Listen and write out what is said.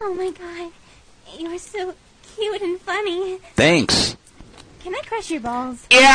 Oh my god. You're so cute and funny. Thanks. Can I crush your balls? Yeah.